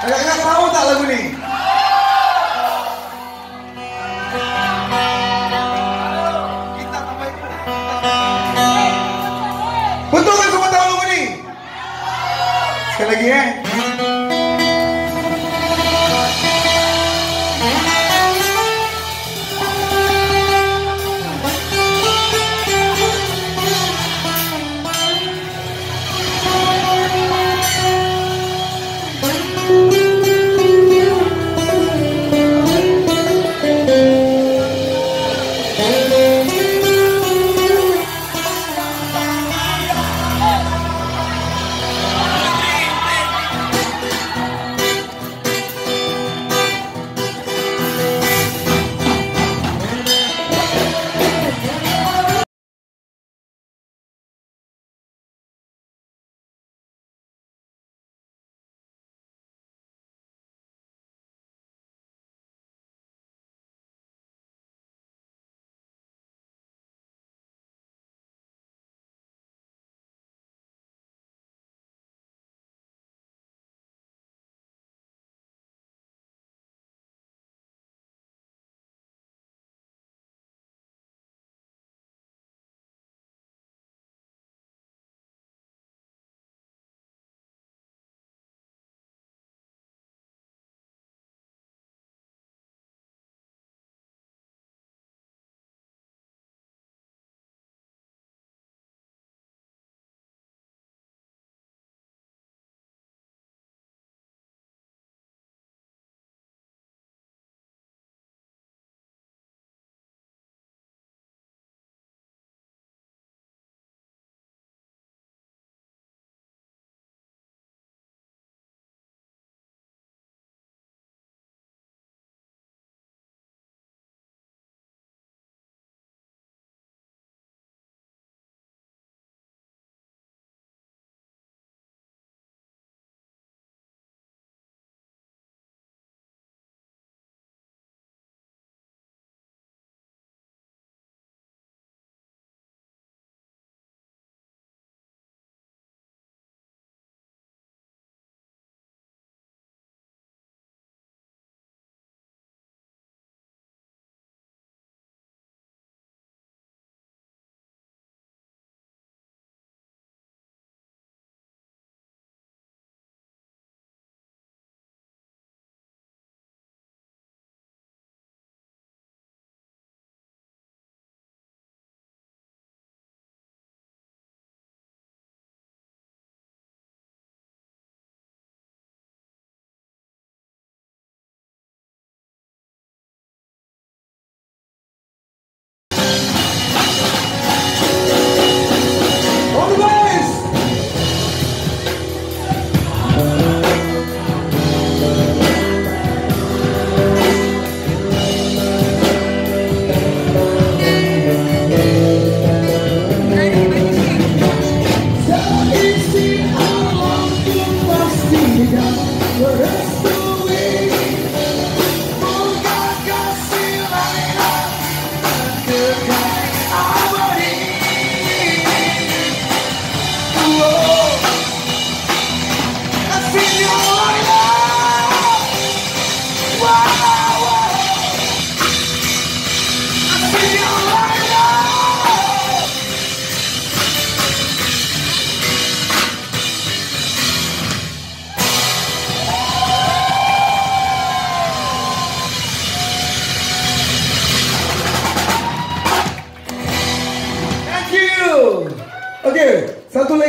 Kakak-kakak tahu tak lagu ni? Betul tak semua tahu lagu ni? Sekali lagi eh. Ya. Yalvarırsın Tá Tanto